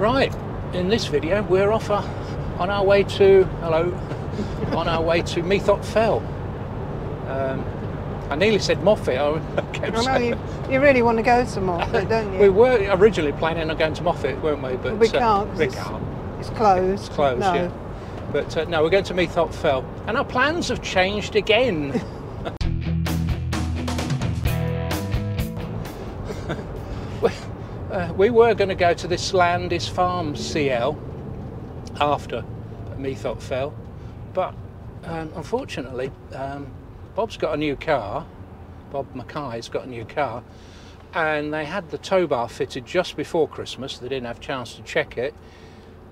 Right, in this video we're off uh, on our way to, hello, on our way to Meathop Fell. Um, I nearly said Moffat, I kept I know saying. you, you really want to go to Moffat, don't you? We were originally planning on going to Moffat, weren't we? But We uh, can't, 'cause we it's- can't. It's closed. It's closed, no. yeah. But uh, no, we're going to Meathop Fell. And our plans have changed again. we were going to go to this Landis Farm CL after Meathop Fell. But um, unfortunately, um, Bob's got a new car. Bob Mackay's got a new car. And they had the tow bar fitted just before Christmas. They didn't have a chance to check it.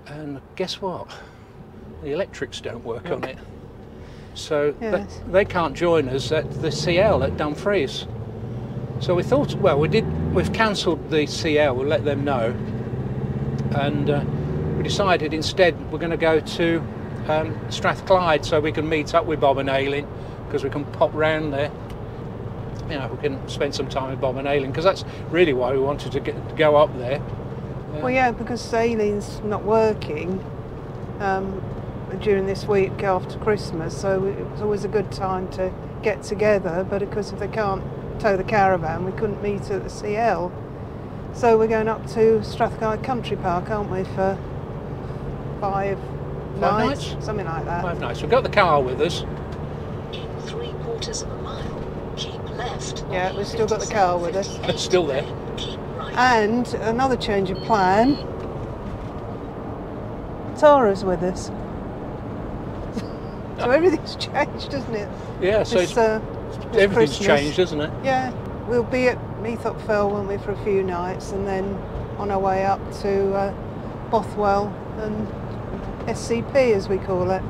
And guess what? The electrics don't work on it. So Yes. they can't join us at the CL at Dumfries. So we thought, well, we did. We've cancelled the CL. We'll let them know. And uh, we decided instead we're going to go to um, Strathclyde so we can meet up with Bob and Aileen because we can pop round there. You know, we can spend some time with Bob and Aileen because that's really why we wanted to get, go up there. Well, yeah, because Aileen's not working um, during this week after Christmas, so it was always a good time to get together. But of course, if they can't tow the caravan, we couldn't meet at the CL. So we're going up to Strathclyde Country Park, aren't we, for five, Five nights? nights? Something like that. Five nights. We've got the car with us. In three quarters of a mile, keep left. Yeah, we've still got the car with us. It's still there. Keep right. And another change of plan. Tara's with us. so everything's changed, isn't it? Yeah, so This, it's, uh, this everything's Christmas. changed, isn't it? Yeah, we'll be at Meathop Fell, won't we, for a few nights, and then on our way up to uh, Bothwell and SCP, as we call it.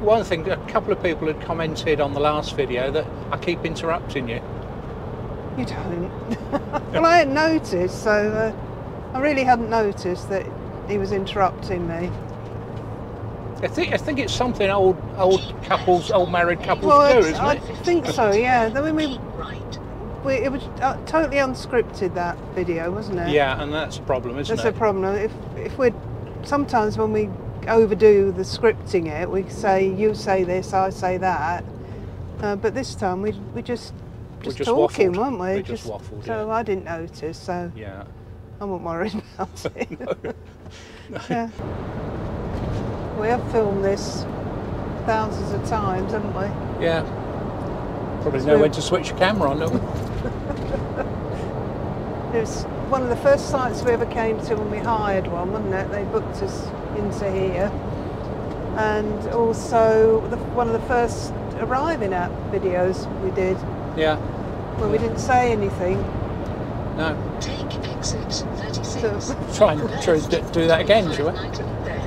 One thing, a couple of people had commented on the last video that I keep interrupting you. You don't. well, I hadn't noticed, so uh, I really hadn't noticed that he was interrupting me. I think I think it's something old old couples, old married couples Well, do, isn't I it? I think so. Yeah. I mean, we, we it was uh, totally unscripted that video, wasn't it? Yeah, and that's a problem, isn't it? That's a problem. If if we sometimes when we overdo the scripting it, we say you say this, I say that. Uh, but this time we we just just, just talking, waffled. weren't we? We just waffled, So yeah. I didn't notice. So yeah. I wasn't worried about it. yeah. We have filmed this thousands of times, haven't we? Yeah. Probably know when to switch your camera on, don't we? It was one of the first sites we ever came to when we hired one, wasn't it? They booked us into here. And also the, one of the first arriving at videos we did Yeah. when we didn't say anything. No. Take exit 36. So Try and try do that again, shall we?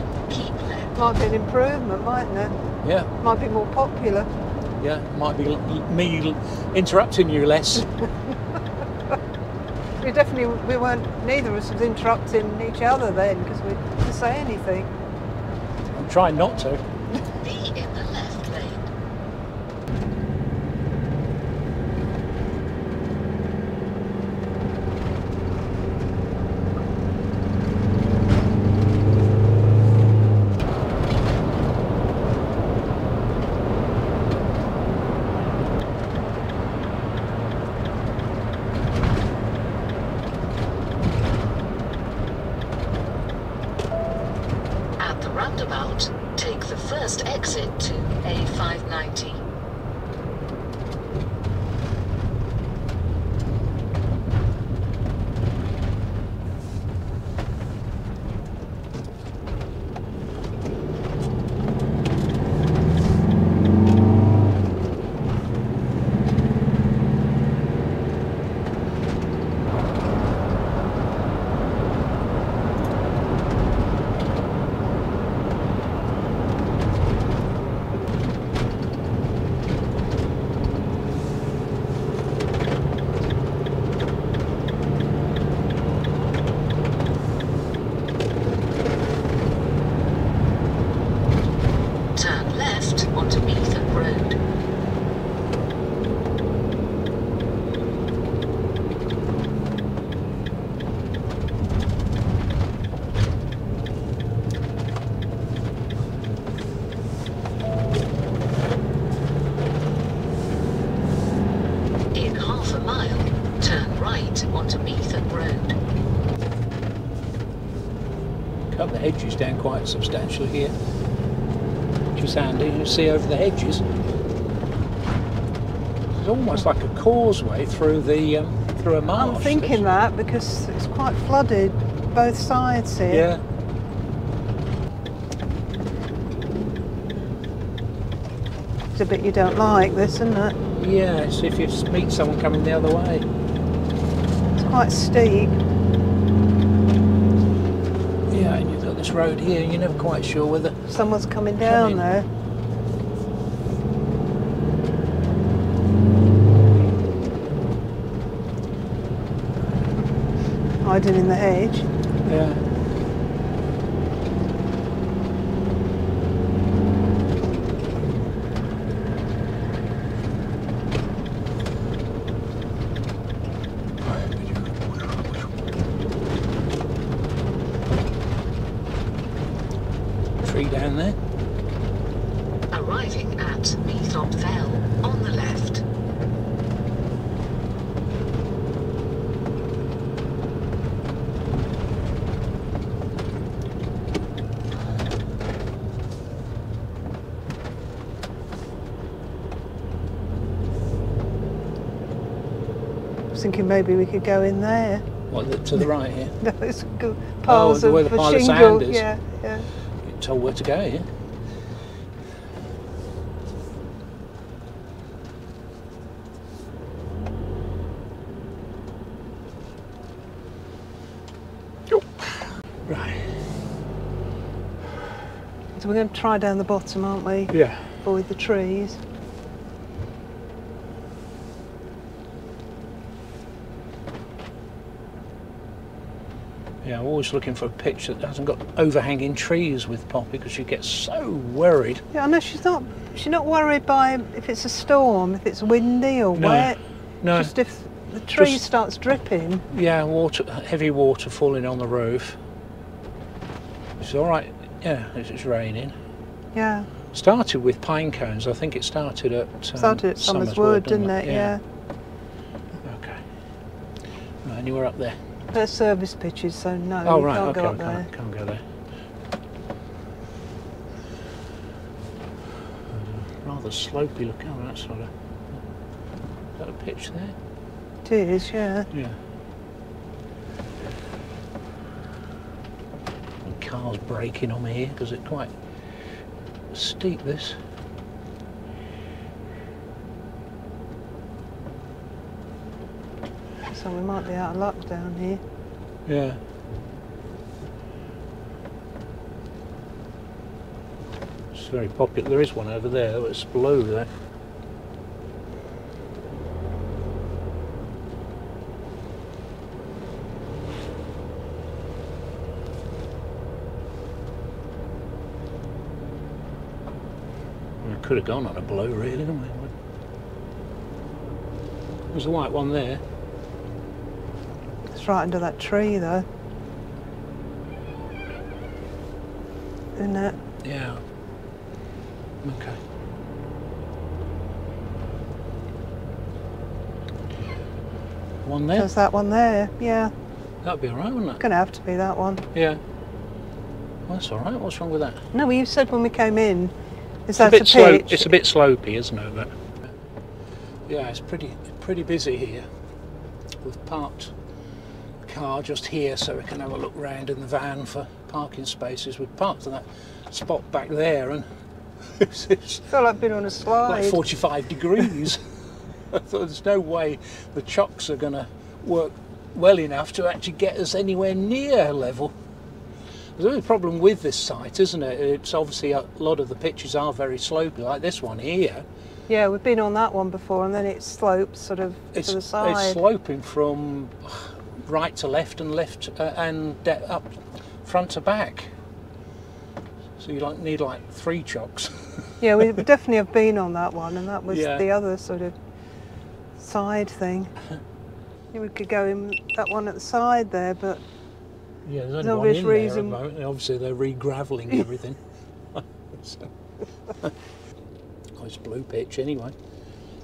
Might be an improvement, mightn't it? Yeah. Might be more popular. Yeah. Might be l- me l- interrupting you less. We definitely we weren't neither of us was interrupting each other then because we didn't say anything. I'm trying not to. Quite substantially here. Which is handy. You see over the hedges. It's almost like a causeway through the um, through a marsh. I'm thinking that because it's quite flooded both sides here. Yeah. It's a bit you don't like, this, isn't it? Yeah, it's if you meet someone coming the other way. It's quite steep. Yeah, and you've got this road here, you're never quite sure whether. Someone's coming down Coming. there. Hiding in the hedge. Yeah. Tree down there. Arriving at Meathop Fell on the left. I was thinking maybe we could go in there. What, the, to the right here? No, it's good oh, piles Oh, where of the pile of sand is. Yeah, yeah. You're told where to go here. Right. So we're going to try down the bottom, aren't we? Yeah. Avoid the trees. Always looking for a pitch that hasn't got overhanging trees with Poppy because she gets so worried. Yeah, I know she's not. She's not worried by if it's a storm, if it's windy or No, wet. No, Just if the tree Just- starts dripping. yeah, water, heavy water falling on the roof. It's all right. Yeah, it's, it's raining. Yeah, Started with pine cones. I think it started at um, started at Summers Wood, didn't it? Yeah. Okay. Right, and you were up there. They're service pitches, so no, oh right. can't okay. go up there. can't, can't go there. Uh, rather slopey looking. Oh, that's sort of. Is that a pitch there? It is, yeah. Yeah. And cars braking on me here because it's quite steep. This. So we might be out of luck down here. Yeah. It's very popular. There is one over there. but It's below eh? there. Could have gone on a blow, really, couldn't we? There's a white one there. It's right under that tree, though. Isn't it? Yeah. Okay. One there? There's that one there. Yeah, That'd be alright, wouldn't it? It's gonna have to be that one. Yeah. Well, that's alright. What's wrong with that? No, you said when we came in, is It's a that bit a slow. pitch? It's a bit slopey, isn't it? But yeah, it's pretty pretty busy here. We've parked car just here so we can have a look round in the van for parking spaces. We've parked in that spot back there and it's, it's feel like being on a slide. like 45 degrees. I thought there's no way the chocks are going to work well enough to actually get us anywhere near level. There's only a problem with this site, isn't it? It's obviously a lot of the pitches are very slopey, like this one here. Yeah, we've been on that one before, and then it slopes sort of It's, to the side. it's sloping from right to left and left uh, and de- up front to back. So you like need like three chocks. Yeah, we definitely have been on that one, and that was Yeah. the other sort of side thing. We could go in that one at the side there, but Yeah, there's only No one obvious in there at the moment. Obviously, they're re-graveling everything. So- oh, it's blue pitch anyway.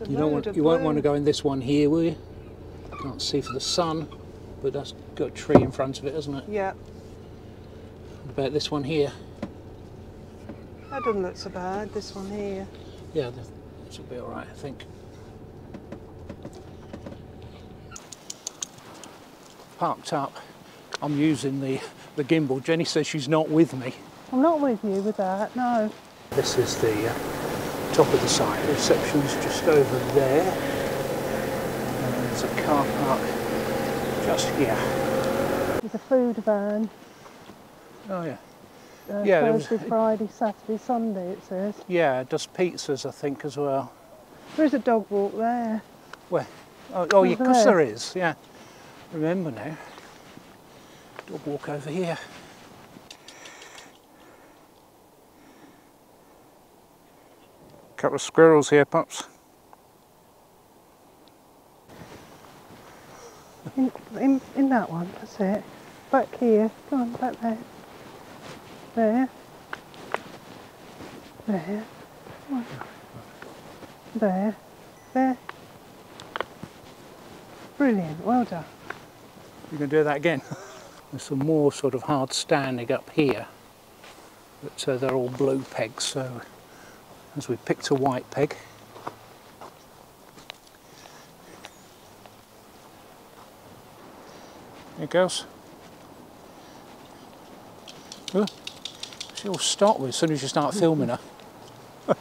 You don't want, you won't want to go in this one here, will you? Can't see for the sun, but that's got a tree in front of it, hasn't it? Yeah, What about this one here? That doesn't look so bad, this one here. Yeah, th- this will be all right, I think. Parked up. I'm using the, the gimbal. Jenny says she's not with me. I'm not with you with that, no. This is the uh, top of the site. The reception's just over there. And there's a car park just here. There's a food van, Oh yeah. uh, Yeah, there was- Thursday, Friday, Saturday, Sunday it says. Yeah, it does pizzas I think as well. There is a dog walk there. Where? Oh, oh because there. there is. Yeah. Remember now. Dog walk over here. Couple of squirrels here, pups. In, in, in that one, that's it. Back here, go on, back there. There. There. Come. There. There. Brilliant, well done. You can do that again. There's some more sort of hard standing up here, but uh, they're all blue pegs. So as we picked a white peg, there it goes. She'll stop as soon as you start filming her.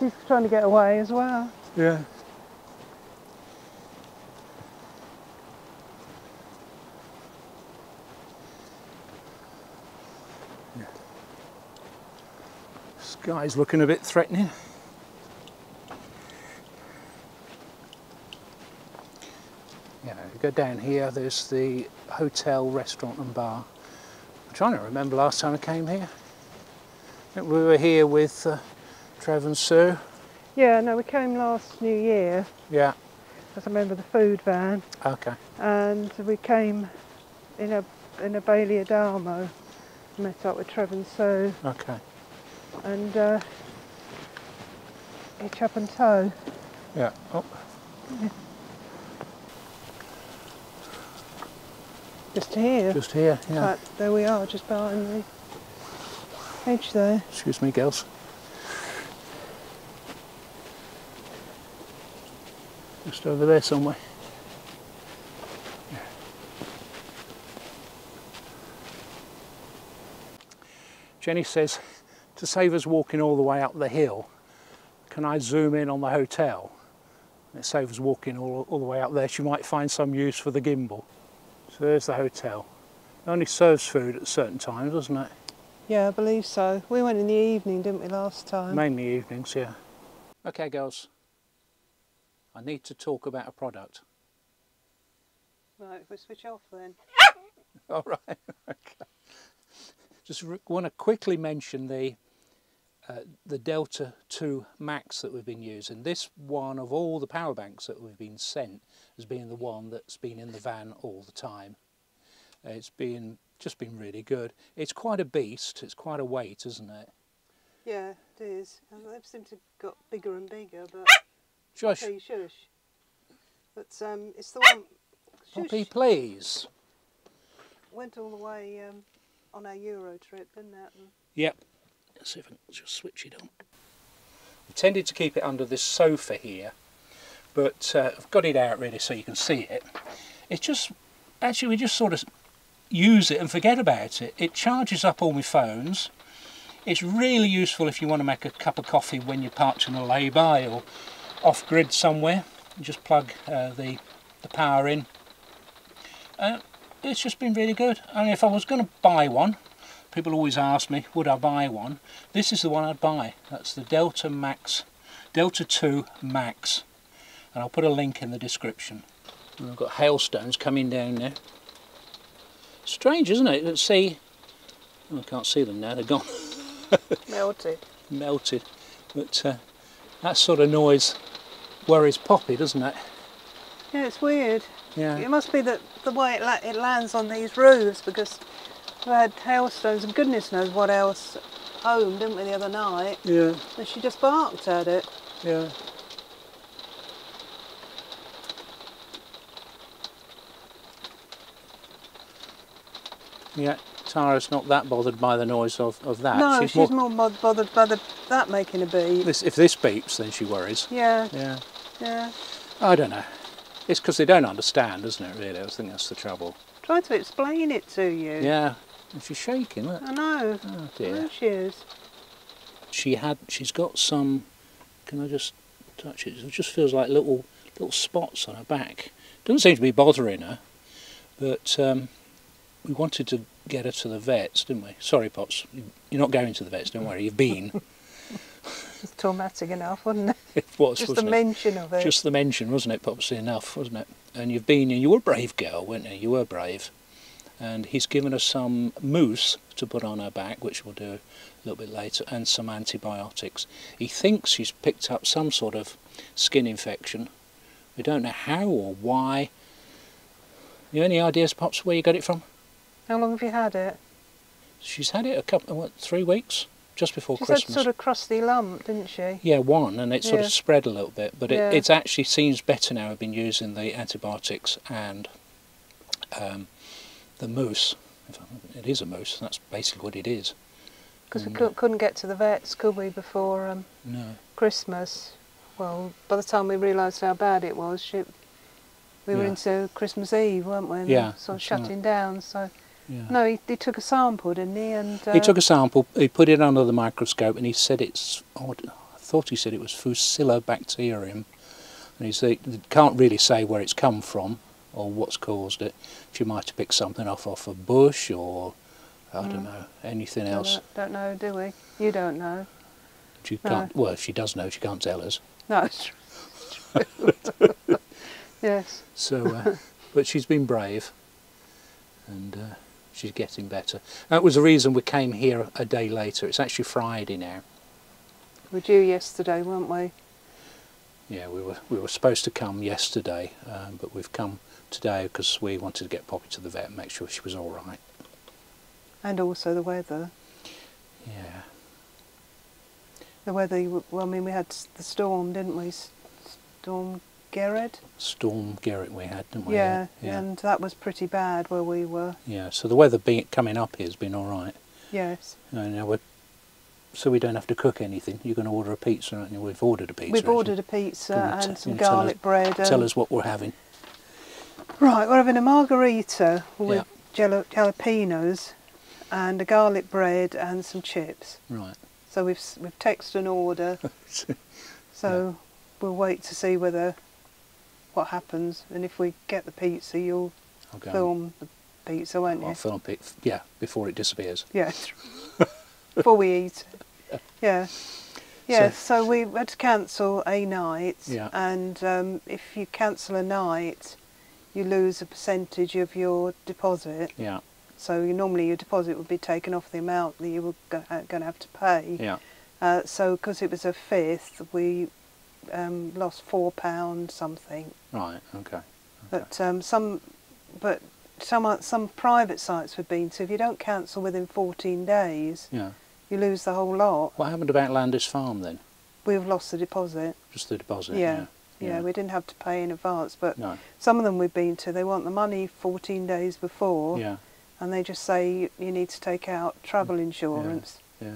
She's trying to get away as well. Yeah. Yeah. Sky's looking a bit threatening. Yeah, you go down here, there's the hotel, restaurant and bar. I'm trying to remember last time I came here. I think we were here with uh, Trev and Sue. Yeah, no, we came last New Year, Yeah, as I remember the food van, okay. and we came in a in a Bailey Adamo, met up with Trevor and Sue, Okay. and uh, hitch up and tow. Yeah. Oh, Just here. just here. Yeah. But there we are, just behind the hedge there. Excuse me, girls. Just over there somewhere. Jenny says, to save us walking all the way up the hill, can I zoom in on the hotel? It saves us walking all, all the way up there. She might find some use for the gimbal. So there's the hotel. It only serves food at certain times, doesn't it? Yeah, I believe so. We went in the evening, didn't we, last time? Mainly evenings, yeah. Okay, girls. I need to talk about a product. Right, if we switch off then. All right. okay. Just want to quickly mention the uh, the Delta 2 Max that we've been using. This one of all the power banks that we've been sent has been the one that's been in the van all the time. It's been just been really good. It's quite a beast. It's quite a weight, isn't it? Yeah, it is. And They've seemed to got bigger and bigger, but Josh, okay, shush. But um, it's the one. Poppy, please. Went all the way um, on our Euro trip, didn't it? And Yep. Let's see if I can just switch it on. I tended to keep it under this sofa here, but uh, I've got it out really so you can see it. It's just, actually we just sort of use it and forget about it. It charges up all my phones. It's really useful if you want to make a cup of coffee when you're parked in a lay-by or off-grid somewhere. You just plug uh, the, the power in. Uh, it's just been really good. And if I was going to buy one, people always ask me, would I buy one? This is the one I'd buy. That's the Delta Max, Delta 2 Max. And I'll put a link in the description. And I've got hailstones coming down now. Strange, isn't it? Let's see. Oh, I can't see them now, they're gone. melted. Melted. But uh, that sort of noise worries Poppy, doesn't it? Yeah, it's weird. Yeah. It must be that the way it, la- it lands on these roofs because we had hailstones and goodness knows what else home, didn't we, the other night? Yeah, And she just barked at it. yeah. Yeah, Tara's not that bothered by the noise of, of that. no, she's, more, bod- bothered by the, that making a beep. This, if this beeps, then she worries. Yeah, Yeah, yeah. I don't know. It's because they don't understand, isn't it? Really, I think that's the trouble. Try to explain it to you. Yeah, and she's shaking. Look. I know. Oh There dear. she is. She had. She's got some. Can I just touch it? It just feels like little little spots on her back. Doesn't seem to be bothering her, but um, we wanted to get her to the vets, didn't we? Sorry, Pops. you- You're not going to the vets. Don't worry. You've been. It's traumatic enough, wasn't it? it was, Just the it? mention of it. Just the mention, wasn't it, Popsy? Enough, wasn't it? And you've been, you were a brave girl, weren't you? You were brave. And he's given us some mousse to put on her back, which we'll do a little bit later, and some antibiotics. He thinks she's picked up some sort of skin infection. We don't know how or why. You any ideas, Pops, where you got it from? How long have you had it? She's had it a couple, what, three weeks? Just before She's Christmas. had sort of crusty lump, didn't she? Yeah, one, and it sort Yeah. of spread a little bit, but it Yeah. it's actually seems better now. I've been using the antibiotics and um, the moose. If It is a moose, That's basically what it is. Because we couldn't get to the vets, could we, before um, No. Christmas? Well, by the time we realised how bad it was, she, we were Yeah. into Christmas Eve, weren't we? And Yeah, Sort of that's right. shutting down. So Yeah. no, he, he took a sample, didn't he? And uh, He took a sample. He put it under the microscope, and he said it's. Oh, I thought he said it was Fusilobacterium, and he said he can't really say where it's come from or what's caused it. She might have picked something off off a bush or I don't Mm. know anything don't else. know, don't know, do we? You don't know. She No. can't. Well, if she does know, she can't tell us. No, it's true. yes. So, uh, but she's been brave, and uh, she's getting better. That was the reason we came here a day later. It's actually Friday now. We were due yesterday, weren't we? Yeah, we were we were supposed to come yesterday, um, but we've come today because we wanted to get Poppy to the vet and make sure she was all right. And also the weather. Yeah, The weather, well, I mean, we had the storm, didn't we? Storm Gerard? Storm Gerrit we had, didn't we? Yeah, yeah. and that was pretty bad where we were. Yeah, So the weather being coming up here has been all right. Yes. And now we're, so we don't have to cook anything. You're going to order a pizza, aren't you? We've ordered a pizza. We've ordered a pizza and some garlic bread. Tell us what we're having. Right, we're having a margarita with Yeah. jala- jalapenos and a garlic bread and some chips. Right. So we've we've texted an order. So we'll wait to see whether what happens, and if we get the pizza, you'll I'll film the pizza, won't I'll you? film it. Yeah, before it disappears. Yeah. Before we eat. Yeah. Yeah, So- so, we had to cancel a night, Yeah. and um, if you cancel a night, you lose a percentage of your deposit. Yeah. So you, normally your deposit would be taken off the amount that you were going to have to pay. Yeah. Uh, so because it was a fifth, we um, lost four pounds something. Right. Okay. But um, some, but some some private sites we've been to, if you don't cancel within 14 days, Yeah. you lose the whole lot. What happened about Landis Farm then? We've lost the deposit. Just the deposit. Yeah. Yeah. Yeah, we didn't have to pay in advance, but No. some of them we've been to, they want the money 14 days before, Yeah. and they just say you, you need to take out travel insurance. Yeah.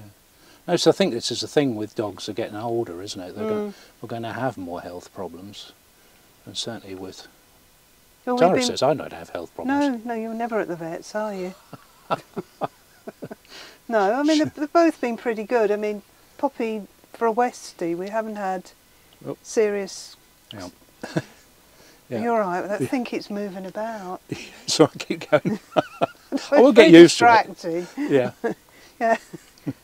No, so I think this is the thing with dogs are getting older, isn't it? They're Mm. going, we're going to have more health problems, and certainly with. Well, Tara been- says I don't have health problems. No, no, you're never at the vets, are you? no, I mean they've, they've both been pretty good. I mean, Poppy for a Westie, we haven't had Oh. serious. Yeah. Yeah. You're all right. I think it's moving about. so I keep going. It's will get used to it. yeah. Yeah.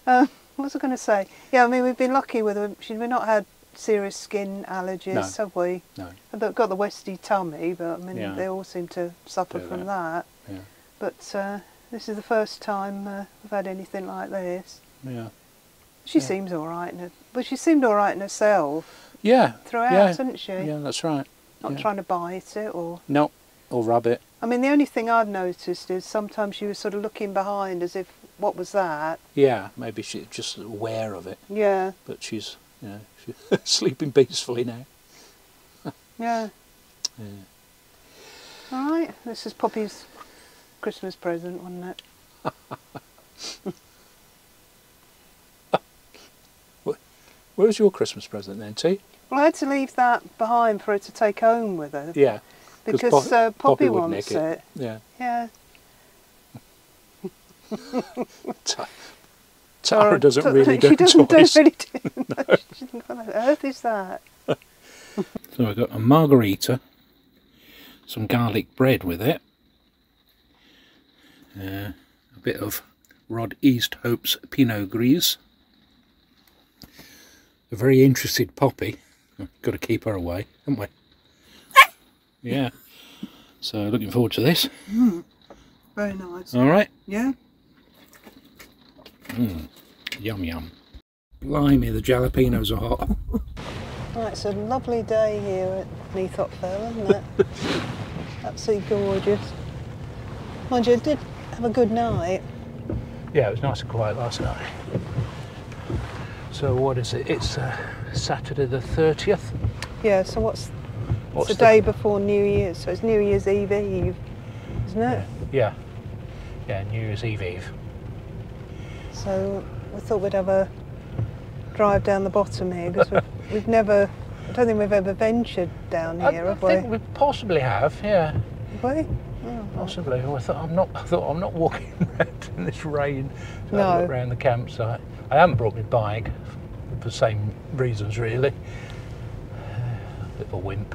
um, what was I going to say? Yeah, I mean we've been lucky with her. She, we've not had serious skin allergies, No. have we? No. I've got the Westie tummy, but I mean Yeah. they all seem to suffer Do from that. that. Yeah. But uh, this is the first time uh, we've had anything like this. Yeah. She Yeah. seems all right, in her, but she seemed all right in herself Yeah. throughout, yeah. hasn't she? Yeah, that's right. Not yeah. trying to bite it or. No, or rub it. I mean, the only thing I've noticed is sometimes she was sort of looking behind as if, what was that? Yeah, maybe she's just aware of it, Yeah, but she's, you know, she's sleeping peacefully now. yeah. Yeah. All right, this is Poppy's Christmas present, wasn't it? Where's your Christmas present then, T? Well, I had to leave that behind for her to take home with her Yeah. because Pop- uh, Poppy, would wants nick it. Yeah. Yeah. Ta- Tara doesn't t- really do She doesn't do really do. no, she What on earth is that? So I've got a margarita, some garlic bread with it, uh, a bit of Rod Easthope's Pinot Gris, a very interested Poppy. Got to keep her away, haven't we? yeah. So looking forward to this. Hmm. Very nice. All right. Yeah. Hmm. Yum yum. Blimey, the jalapenos are hot. Right, it's a lovely day here at Meathop Fell, isn't it? Absolutely gorgeous. Mind you, I did have a good night. Yeah, it was nice and quiet last night. So what is it? It's uh, Saturday the 30th. Yeah, so what's, What's it's the day before New Year's, so it's New Year's Eve Eve, isn't it? Yeah. Yeah, New Year's Eve Eve. So we thought we'd have a drive down the bottom here because we've, we've never, I don't think we've ever ventured down here, I have we? I think we possibly have, yeah. Have we? Oh, Possibly. I thought I'm not. I thought I'm not walking around in this rain. a No. look around the campsite. I haven't brought my bike for the same reasons, really. A bit of a wimp.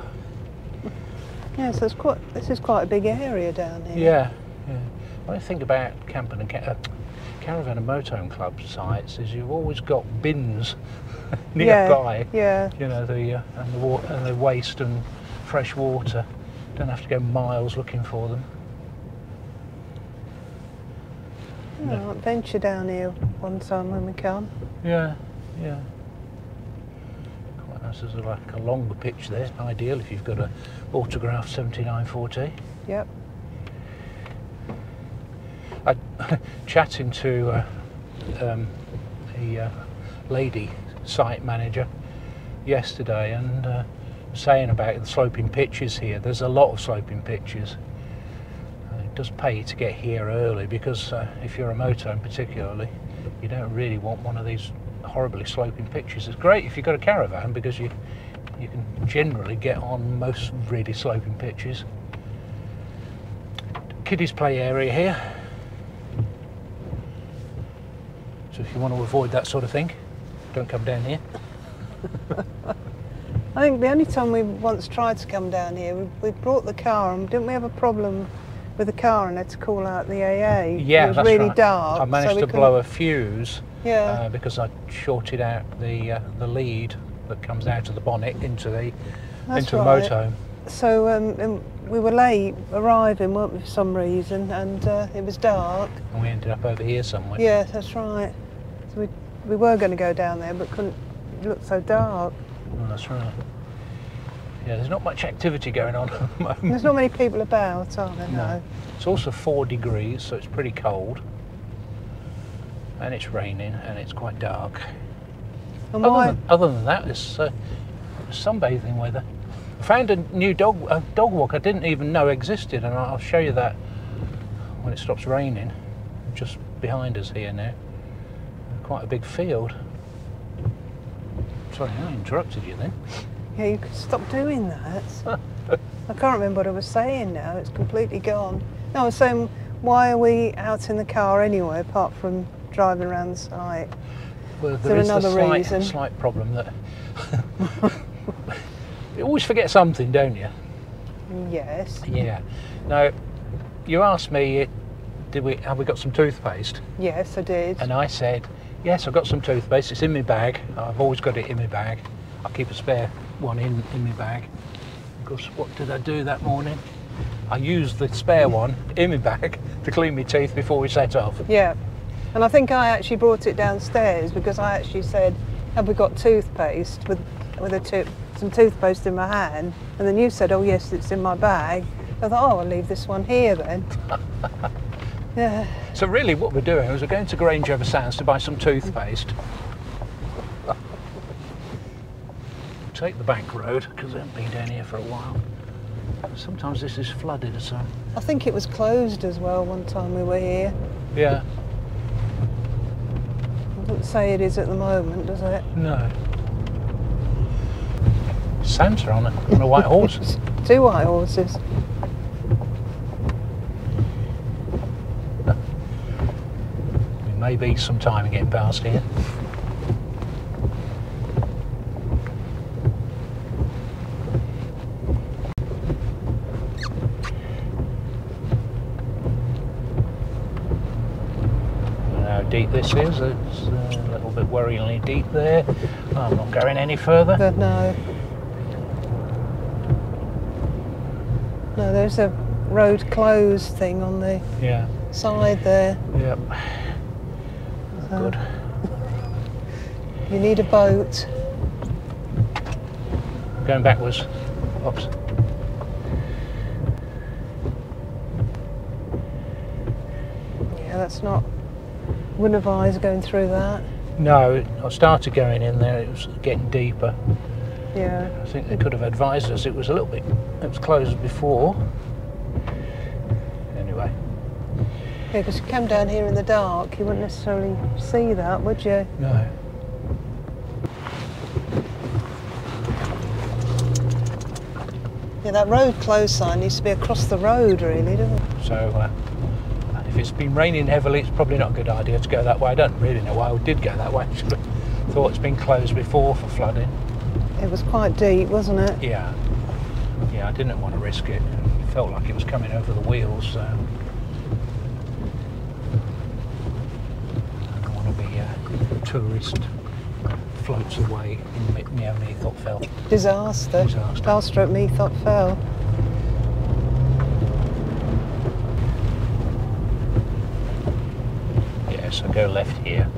yeah, so it's quite, this is quite a big area down here. Yeah, yeah. What I think about camping and ca- uh, caravan and motorhome club sites is you've always got bins nearby. Yeah, yeah. You know the uh, and the water and the waste and fresh water. Don't have to go miles looking for them. yeah. I'll venture down here one time when we can. Yeah, yeah. Quite nice. There's like a longer pitch there. Ideal if you've got a autograph 7940. Yep. I chatting to uh, um, a uh, lady site manager yesterday and uh, saying about the sloping pitches here. There's a lot of sloping pitches. Uh, It does pay to get here early because uh, if you're a motorhome particularly, you don't really want one of these horribly sloping pitches. It's great if you've got a caravan because you you can generally get on most really sloping pitches. Kiddies play area here. So if you want to avoid that sort of thing, don't come down here. I think the only time we once tried to come down here, we, we brought the car and didn't we have a problem with the car and had to call out the AA? Yeah, it was that's really right. dark. I so managed we to blow a fuse Yeah. uh, because I shorted out the uh, the lead that comes out of the bonnet into the That's into right. the motorhome. So um, we were late arriving, weren't we, for some reason, and uh, it was dark. and we ended up over here somewhere. Yeah, that's right. So we, we were going to go down there, but couldn't. It looked so dark. Oh, that's right. Yeah, there's not much activity going on at the moment. There's not many people about, are there? No. It's also four degrees, so it's pretty cold. And it's raining and it's quite dark. And Other why? than, other than that, it's uh, sunbathing weather. I found a new dog a dog walk I didn't even know existed, and I'll show you that when it stops raining. Just behind us here now. Quite a big field. Sorry, I interrupted you then. Yeah, you could stop doing that. I can't remember what I was saying now. It's completely gone. No, I was saying, why are we out in the car anyway, apart from driving around the site? Well, there there is the another slight, reason? slight problem that you always forget something, don't you? Yes. Yeah. Now, you asked me, did we have we got some toothpaste? Yes, I did. And I said, yes, I've got some toothpaste. It's in my bag. I've always got it in my bag. I keep a spare one in, in my bag. Because what did I do that morning? I used the spare one in my bag to clean my teeth before we set off. Yeah. And I think I actually brought it downstairs because I actually said, have we got toothpaste with, with a tooth, some toothpaste in my hand? And then you said, oh yes, it's in my bag. I thought, oh, I'll leave this one here then. yeah. So really what we're doing is we're going to Grange over Sands to buy some toothpaste. Take the back road because I haven't been down here for a while. Sometimes this is flooded, so I think it was closed as well one time we were here. Yeah. Doesn't say it is at the moment, does it? No. Santa on a, on a white horse. Two white horses. It may be some time getting past here. How deep this is, it's uh, a little bit worryingly deep there. I'm not going any further. But no. No, there's a road closed thing on the Yeah, side there. yep. So Good. You need a boat. Going backwards. Oops. Yeah, that's not. Wouldn't advise going through that. No, I started going in there, it was getting deeper. Yeah. I think they could have advised us it was a little bit, it was closed before. Anyway, Yeah, because you come down here in the dark, you wouldn't necessarily see that, would you? no. Yeah, that road closed sign needs to be across the road, really, doesn't it? So uh, if it's been raining heavily, it's probably not a good idea to go that way. I don't really know why I did go that way. Should thought it's been closed before for flooding. It was quite deep, wasn't it? Yeah, yeah, I didn't want to risk it. It felt like it was coming over the wheels, so. I don't want to be a tourist floats away in Meow Fell. Disaster. Disaster. Disaster at Meathop Fell. Yeah, so go left here.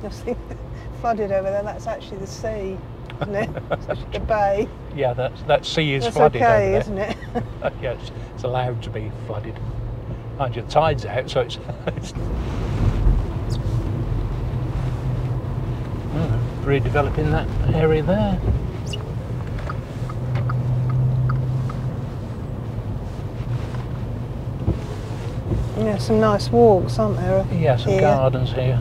Just think, flooded over there, that's actually the sea, isn't it? It's actually the bay. Yeah, that that sea is That's flooded okay, isn't it? yeah, it's, it's allowed to be flooded. And your the tide's out, so it's. it's Oh, redeveloping that area there. yeah, some nice walks, aren't there? Yeah, some here? gardens here.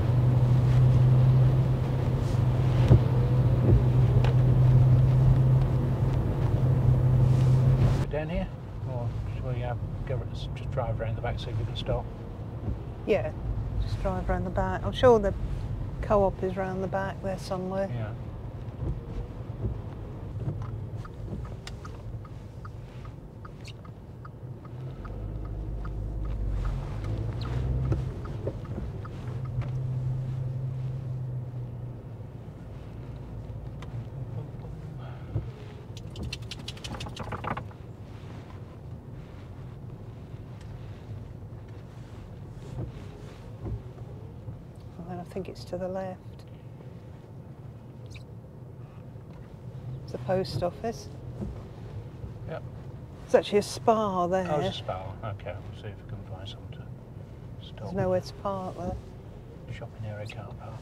Down here, or shall we uh, go just drive around the back see if we can stop? Yeah, just drive around the back. I'm sure the co-op is round the back there somewhere. Yeah. And then I think it's to the left. It's the post office. Yep. There's actually a spa there. Oh, it's a spa. Okay, we'll see if we can find something to stop. There's nowhere to park there. Shopping area car park.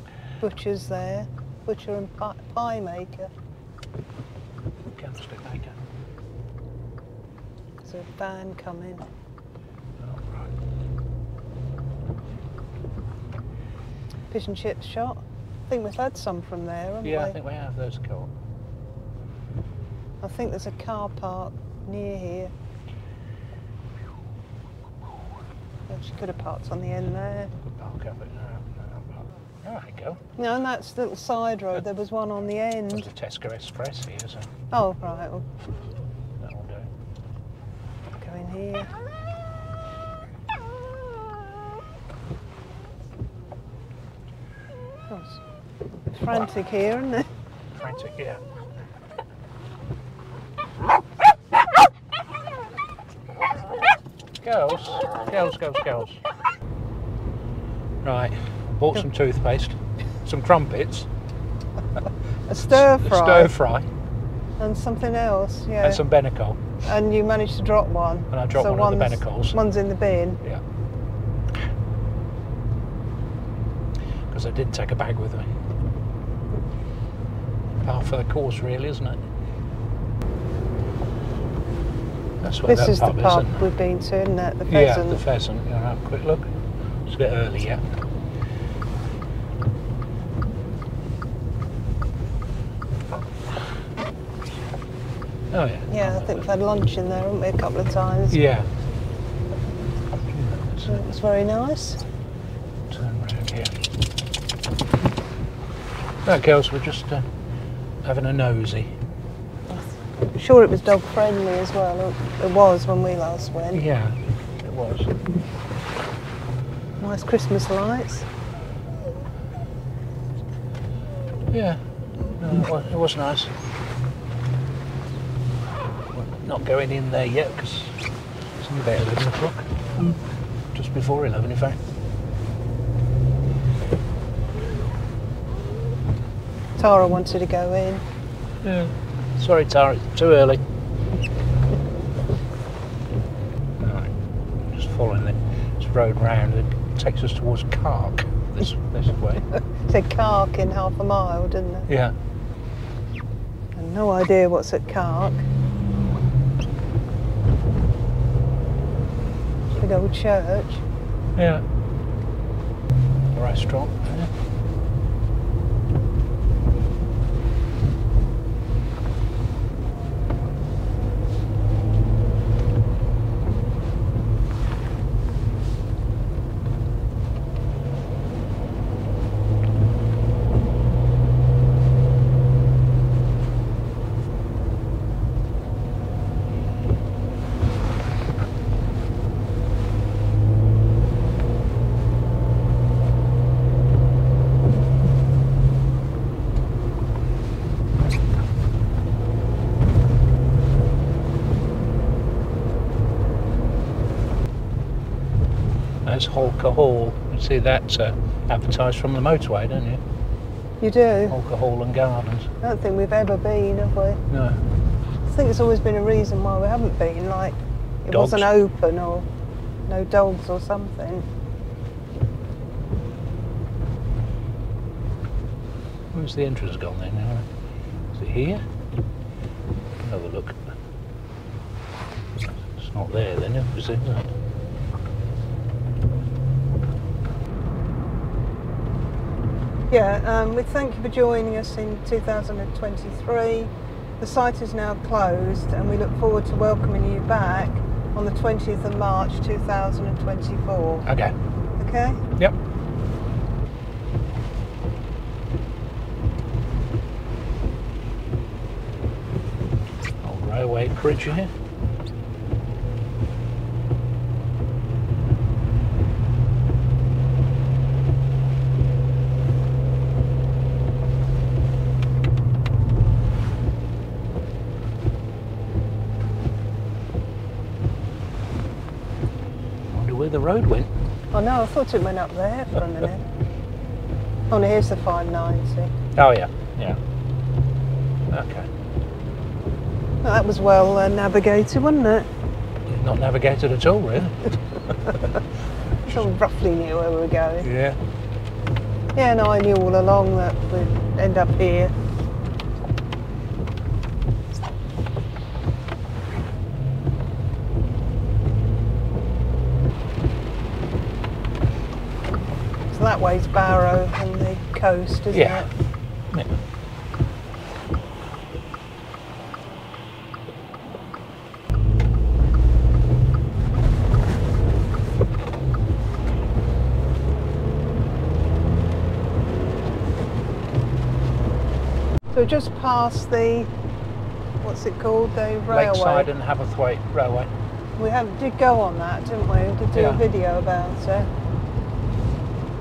Butcher's there. Butcher and pie, pie maker. Candlestick maker. There's a van coming. Oh, right. Fish and chips shop. I think we've had some from there, haven't Yeah, we? I think we have those cool. I think there's a car park near here. She could have parked on the end there. Could park up it now. Uh, uh, there we go. No, and that's the little side road. There was one on the There's end. a Tesco Express here, so Oh, right. We'll that'll do. go in here. Oh, it's frantic here, isn't it? Frantic, yeah. Girls, girls, girls, girls. Right, bought some toothpaste, some crumpets, A stir a fry stir fry, and something else. Yeah. and some Benecol. And you managed to drop one. And I dropped so one of the one's- Benecols. One's in the bin. Yeah. because I didn't take a bag with me. Par for the course, really, isn't it? That's where This that is the pub pub isn't we've been to, isn't it? The Yeah, pheasant. the pheasant. You have a quick look. It's a bit early yet. Oh yeah. yeah, I think we've had lunch in there, haven't we, a couple of times? Yeah. So it was very nice. Turn around here. Right, girls, we're just uh, having a nosy. I'm sure it was dog friendly as well. It- was when we last went. Yeah, it was. Nice Christmas lights. Yeah, no, it, was, it was nice. We're not going in there yet because it's only about 11 o'clock. Mm. Just before 11, in fact. Tara wanted to go in. Yeah. Sorry, Tara, it's too early. Right, just following this road round. It takes us towards Cark this this way. Said Cark in half a mile, didn't it? Yeah. And no idea what's at Cark. Big old church. Yeah. Restaurant. Yeah. That's Holker Hall. You see that uh, advertised from the motorway, don't you? You do? Holker Hall and Gardens. I don't think we've ever been, have we? No. I think it's always been a reason why we haven't been, like it Dogs? wasn't open or no dogs or something. Where's the entrance gone then? Is it here? Have a look. It's not there then, is it? Yeah, um, we thank you for joining us in 2023. The site is now closed and we look forward to welcoming you back on the 20th of March 2024. Okay. Okay? Yep. Old railway bridge here. Wonder where the road went. Oh no, I thought it went up there for a minute. Oh no, here's the 590. Oh yeah, yeah. Okay. Well, that was well uh, navigated, wasn't it? Not navigated at all, really. Sort of roughly knew where we were going. Yeah. Yeah, no, I knew all along that we'd end up here. So that way's Barrow on the coast, isn't Yeah. it? yeah. So just past the, what's it called, the railway. Lakeside and Haverthwaite Railway. We have, did go on that, didn't we? We did do Yeah. a video about it.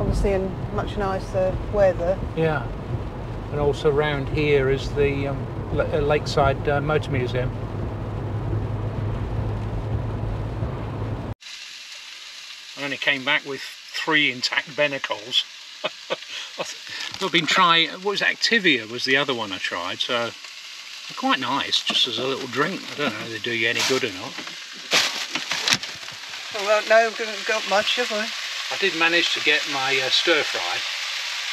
Obviously in much nicer weather. Yeah. And also round here is the um, uh, Lakeside uh, Motor Museum. I only came back with three intact Benecols. I've been trying, what was it, Activia was the other one I tried, so quite nice, just as a little drink. I don't know if they do you any good or not. Well, no, we haven't got much, have we? I did manage to get my uh, stir fry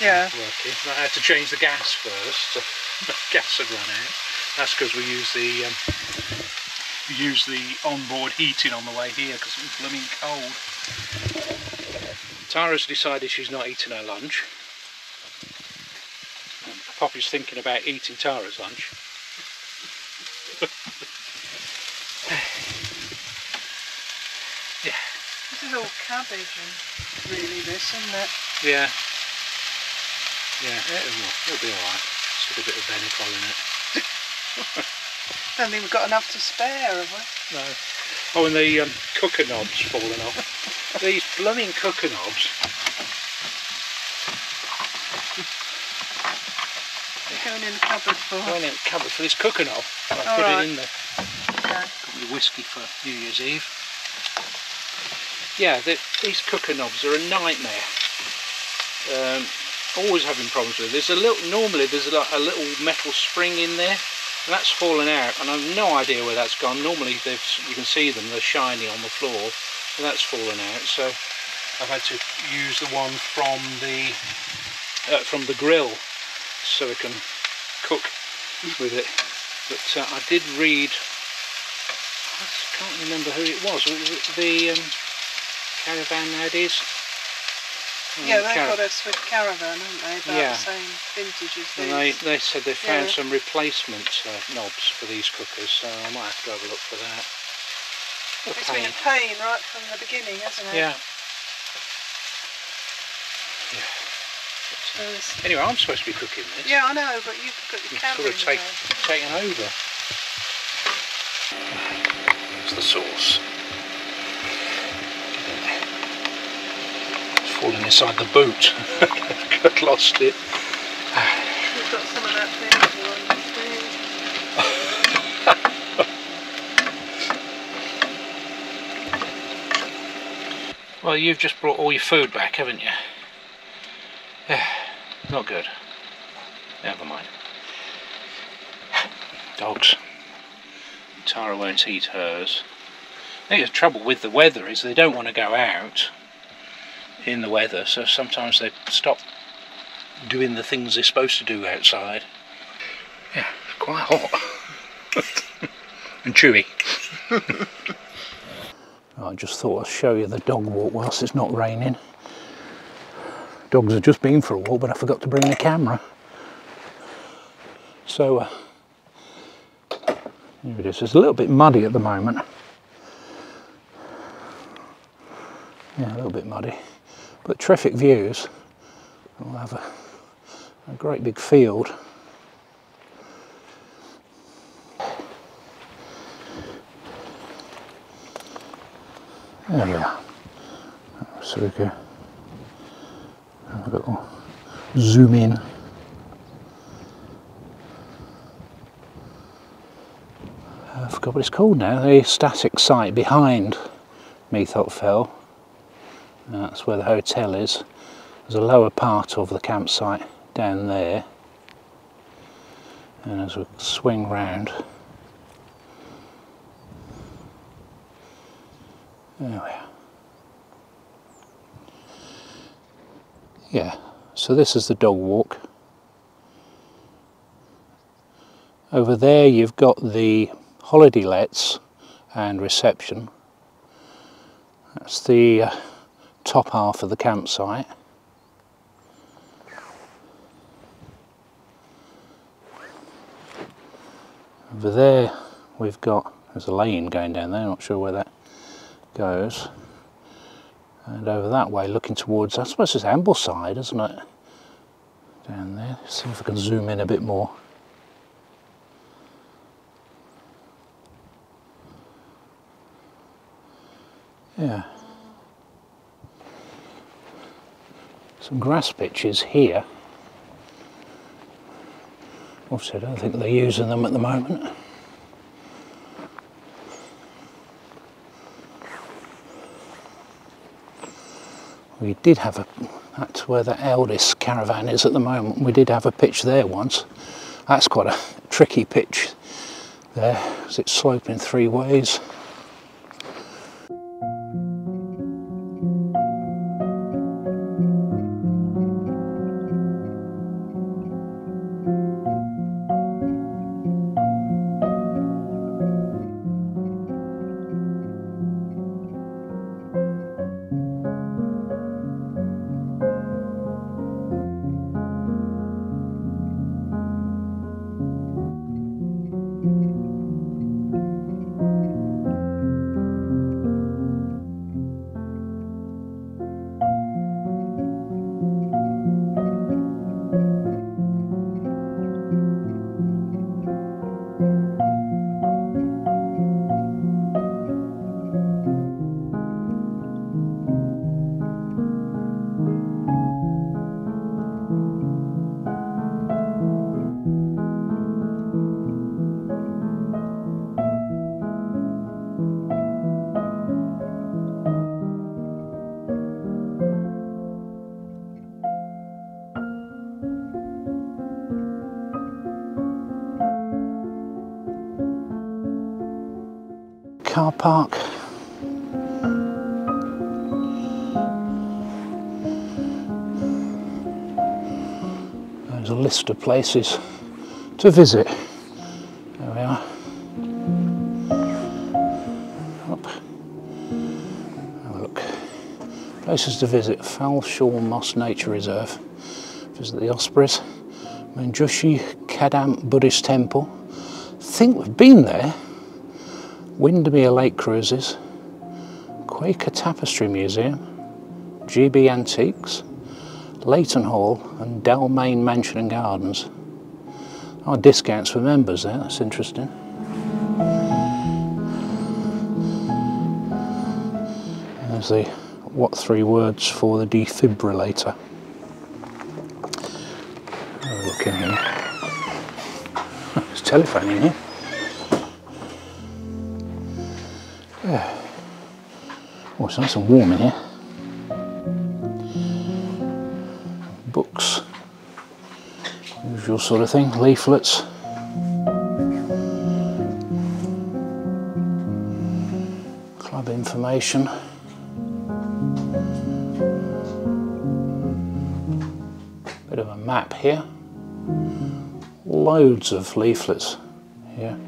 Yeah. working. I had to change the gas first. the gas had run out. That's because we use the um, we use the onboard heating on the way here because it was blooming cold. Tara's decided she's not eating her lunch. And Poppy's thinking about eating Tara's lunch. yeah. This is all cabbage and really this, isn't it? Yeah. Yeah, it'll, it'll be alright. Just Stick a bit of Benecol in it. Don't think we've got enough to spare, have we? No. Oh, and the um, cooker knobs falling off. These blooming cooker knobs. They're going in the cupboard for. Going in the cupboard for this cooker knob. I put right. it in there. Okay. Got me whiskey for New Year's Eve. Yeah, the, these cooker knobs are a nightmare. Um, always having problems with. it. There's a little. Normally, there's like a little metal spring in there, and that's fallen out, and I've no idea where that's gone. Normally, you can see them. They're shiny on the floor, and that's fallen out. So I've had to use the one from the uh, from the grill, so I can cook with it. But uh, I did read I can't remember who it was. The um, caravan laddies? Um, Yeah, they've Cara- got a Swift caravan, haven't they? About Yeah. the same vintage as And they, these. they said they found Yeah. some replacement uh, knobs for these cookers, so I might have to have a look for that. A It's been a pain right from the beginning, hasn't it? Yeah. It's- Anyway, I'm supposed to be cooking this. Yeah, I know, but you've got your camera sort of take, taken over. There's the sauce. Fallen inside the boot. I've lost it. We've got some of that vinegar on the stairs. Well, you've just brought all your food back, haven't you? Yeah, not good. Never mind. Dogs. Tara won't eat hers. I think the trouble with the weather is they don't want to go out in the weather, so sometimes they stop doing the things they're supposed to do outside. Yeah, it's quite hot. and chewy. I just thought I'd show you the dog walk whilst it's not raining. Dogs have just been for a walk, but I forgot to bring the camera. So, uh, here it is. It's a little bit muddy at the moment. Yeah, a little bit muddy. But terrific views. We'll have a, a great big field. There we are. So we can have a little zoom in. I forgot what it's called now. The static site behind Meathop Fell. That's where the hotel is. There's a lower part of the campsite down there. And as we swing round, there we are. Yeah, so this is the dog walk. Over there you've got the holiday lets and reception. That's the uh, top half of the campsite. Over there we've got, there's a lane going down there, not sure where that goes. And over that way looking towards, I suppose it's Ambleside, isn't it? Down there, see if I can zoom in a bit more. Yeah. Some grass pitches here. Obviously, I don't think they're using them at the moment. We did have a, that's where the eldest caravan is at the moment. We did have a pitch there once. That's quite a tricky pitch there, as it's sloping three ways. Park. There's a list of places to visit. There we are. Up. Have a look. Places to visit Foulshaw Moss Nature Reserve. Visit the Ospreys. Manjushri Kadam Buddhist Temple. I think we've been there. Windermere Lake Cruises. Quaker Tapestry Museum. GB Antiques. Leighton Hall and Dalemain Mansion and Gardens. Oh, discounts for members there, that's interesting. There's the what three words for the defibrillator. Look in here. There's telephone in here. Oh, it's nice and warm in here. Books, usual sort of thing, leaflets. Club information. Bit of a map here. Loads of leaflets here.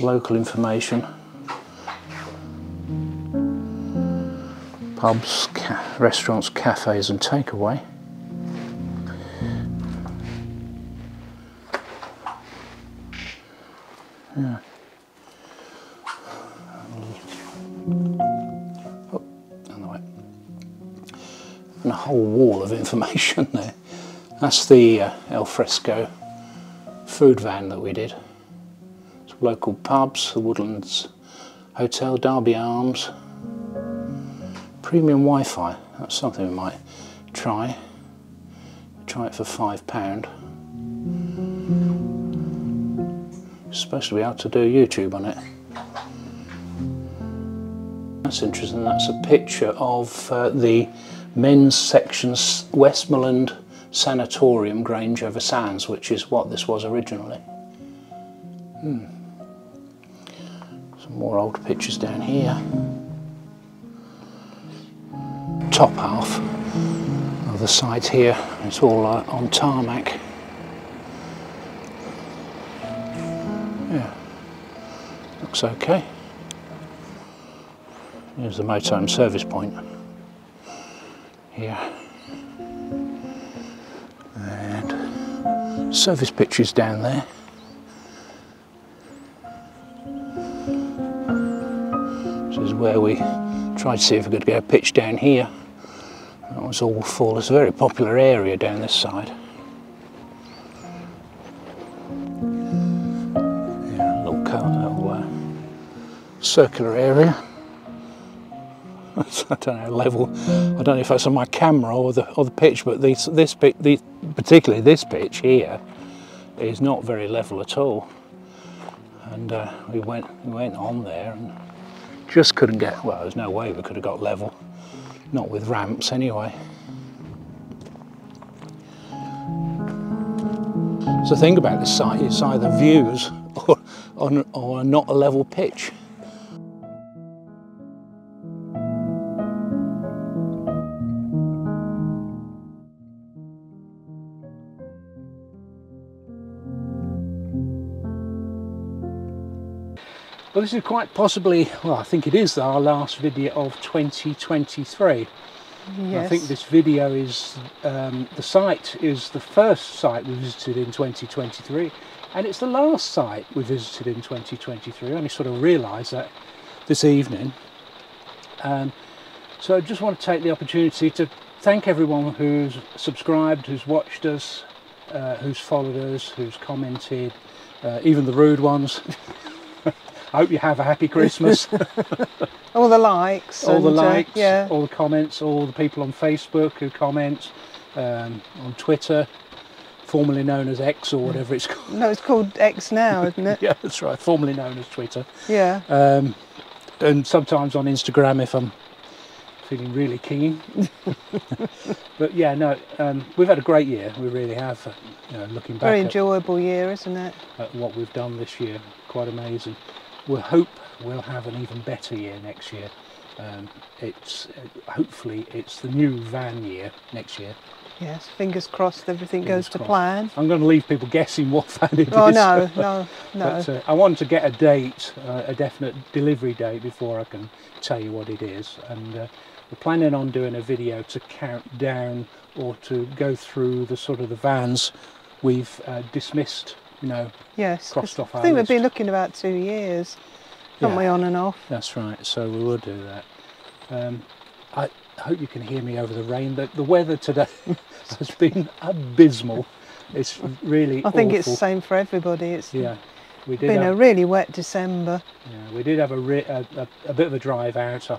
Local information. Pubs, ca restaurants, cafes and takeaway. Yeah. Oh, way. And a whole wall of information there. That's the uh, fresco food van that we did. It's local pubs, the Woodlands Hotel, Derby Arms, premium Wi-Fi. That's something we might try. Try it for five pound. Supposed to be able to do YouTube on it. That's interesting. That's a picture of uh, the men's section Westmorland Sanatorium Grange over Sands, which is what this was originally. Hmm. Some more old pictures down here. Top half of the site here, it's all uh, on tarmac. Yeah, looks okay. Here's the motorhome service point here. And service pitches down there. This is where we tried to see if we could get a pitch down here. All full. It's a very popular area down this side. Yeah, little, little uh, circular area. I don't know level. I don't know if that's on my camera or the or the pitch, but this this bit, particularly this pitch here, is not very level at all. And uh, we went we went on there and just couldn't get. Well, there's no way we could have got level, not with ramps anyway. So think about this site. It's either views or, or, or not a level pitch. Well, this is quite possibly, well, I think it is our last video of 2023. Yes. I think this video is, um, the site is the first site we visited in 2023 and it's the last site we visited in 2023. I only sort of realised that this evening. Um, so I just want to take the opportunity to thank everyone who's subscribed, who's watched us, uh, who's followed us, who's commented, uh, even the rude ones. I hope you have a happy Christmas. all the likes. all the and, uh, likes, yeah. all the comments, all the people on Facebook who comment, um, on Twitter, formerly known as X or whatever it's called. No, it's called X now, isn't it? yeah, that's right, formerly known as Twitter. Yeah. Um, and sometimes on Instagram if I'm feeling really keen. but yeah, no, um, we've had a great year. We really have. uh, You know, looking back Very at, enjoyable year, isn't it? at what we've done this year, quite amazing. We hope we'll have an even better year next year. Um, it's uh, hopefully it's the new van year next year. Yes, fingers crossed everything Fingers goes to crossed. plan. I'm going to leave people guessing what van it is. Oh no, no, no. But uh, I want to get a date, uh, a definite delivery date before I can tell you what it is. And uh, we're planning on doing a video to count down or to go through the sort of the vans we've uh, dismissed. You know, yes, crossed off I think we've been looking about two years, haven't Yeah. we, on and off? that's right. So we will do that. Um, I hope you can hear me over the rain. The, the weather today has been abysmal. It's really. I think it's the same for everybody. It's Yeah, we did. been a really wet December. Yeah, we did have a, a, a, a bit of a drive out. I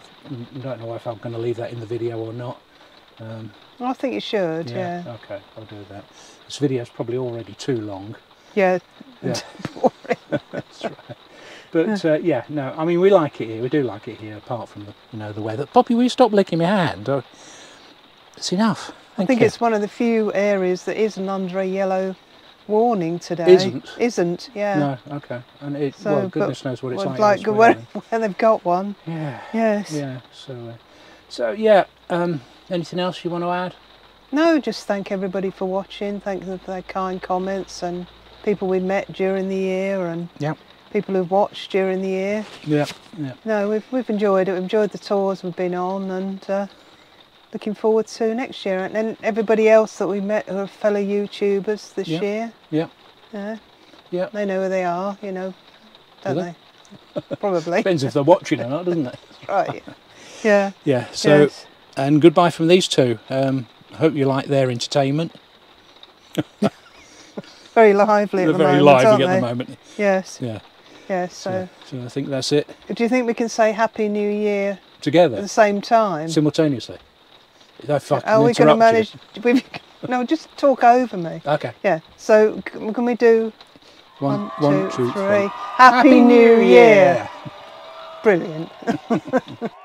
don't know if I'm going to leave that in the video or not. Um, I think you should, yeah. Okay, I'll do that. This video's probably already too long. Yeah. Yeah. That's right. But uh, yeah, no, I mean we like it here. We do like it here, apart from the you know the weather. Poppy, will you stop licking my hand? Oh, it's enough. I think you. it's one of the few areas that isn't under a yellow warning today. Isn't? Isn't, yeah. no okay, and it So, well, goodness knows what it's Well, like. like where, where they've got one. Yeah, Yes. yeah. So, uh, so yeah. Um, anything else you want to add? No, just thank everybody for watching. Thank them for their kind comments and people we met during the year and Yep. people who've watched during the year. Yeah, yeah. No, we've we've enjoyed it. We've enjoyed the tours we've been on and uh, looking forward to next year. And then everybody else that we met who are fellow YouTubers this Yeah. year. Yeah. Yeah. Yeah. They know who they are, you know, don't Do they? Probably. Depends if they're watching or not, doesn't it? right. Yeah. Yeah. So, yes. and goodbye from these two. Um, hope you like their entertainment. Very lively at They're the very moment, lively aren't at they? the moment. Yes. Yeah. Yes. So, So, so I think that's it. do you think we can say Happy New Year together at the same time? simultaneously. I can Are we going to manage? No, just talk over me. Okay. Yeah. So can we do One, one, one, two, two, three? three. Happy, New Year! Brilliant.